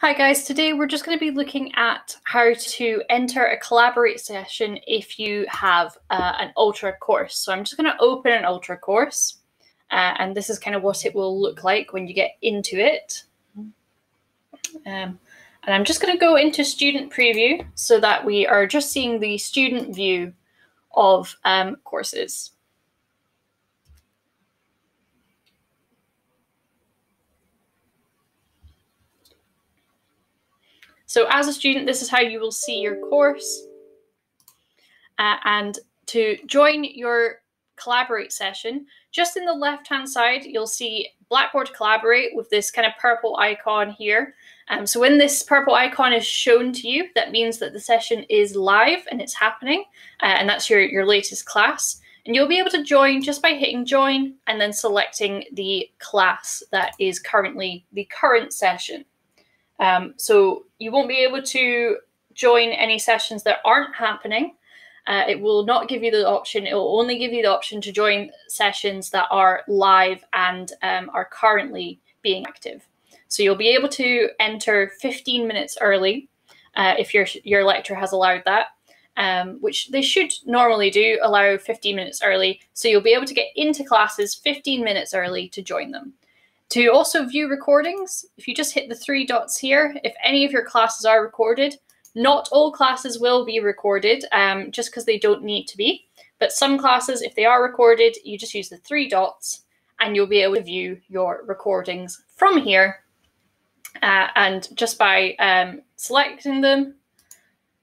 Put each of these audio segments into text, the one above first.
Hi guys, today we're just going to be looking at how to enter a Collaborate session if you have uh, an Ultra course. So I'm just going to open an Ultra course uh, and this is kind of what it will look like when you get into it. Um, and I'm just going to go into student preview so that we are just seeing the student view of um, courses. So as a student, this is how you will see your course. Uh, and to join your Collaborate session, just in the left-hand side, you'll see Blackboard Collaborate with this kind of purple icon here. Um, so when this purple icon is shown to you, that means that the session is live and it's happening, uh, and that's your, your latest class. And you'll be able to join just by hitting join and then selecting the class that is currently the current session. Um, so you won't be able to join any sessions that aren't happening. Uh, it will not give you the option. It will only give you the option to join sessions that are live and um, are currently being active. So you'll be able to enter 15 minutes early uh, if your your lecturer has allowed that, um, which they should normally do, allow 15 minutes early. So you'll be able to get into classes 15 minutes early to join them. To also view recordings, if you just hit the three dots here, if any of your classes are recorded, not all classes will be recorded um, just because they don't need to be. But some classes, if they are recorded, you just use the three dots and you'll be able to view your recordings from here. Uh, and just by um, selecting them,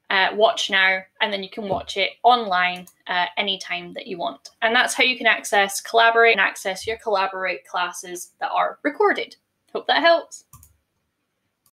uh, watch now, and then you can watch it online uh, anytime that you want. And that's how you can access Collaborate and access your Collaborate classes that are recorded. Hope that helps.